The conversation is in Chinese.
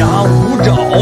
牙舞爪，